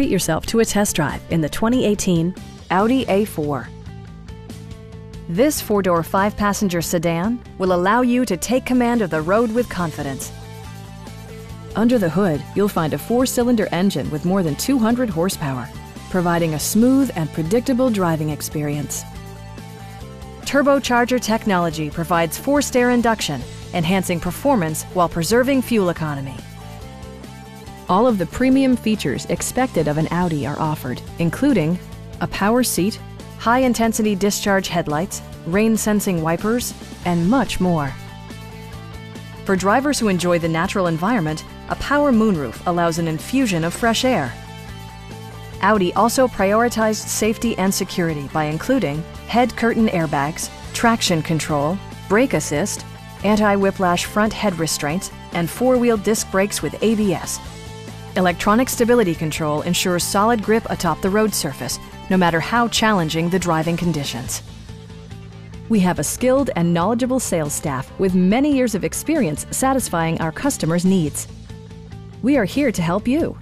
treat yourself to a test drive in the 2018 Audi A4. This four-door, five-passenger sedan will allow you to take command of the road with confidence. Under the hood, you'll find a four-cylinder engine with more than 200 horsepower, providing a smooth and predictable driving experience. Turbocharger technology provides forced air induction, enhancing performance while preserving fuel economy. All of the premium features expected of an Audi are offered, including a power seat, high-intensity discharge headlights, rain-sensing wipers, and much more. For drivers who enjoy the natural environment, a power moonroof allows an infusion of fresh air. Audi also prioritized safety and security by including head curtain airbags, traction control, brake assist, anti-whiplash front head restraints, and four-wheel disc brakes with ABS. Electronic stability control ensures solid grip atop the road surface, no matter how challenging the driving conditions. We have a skilled and knowledgeable sales staff with many years of experience satisfying our customers' needs. We are here to help you.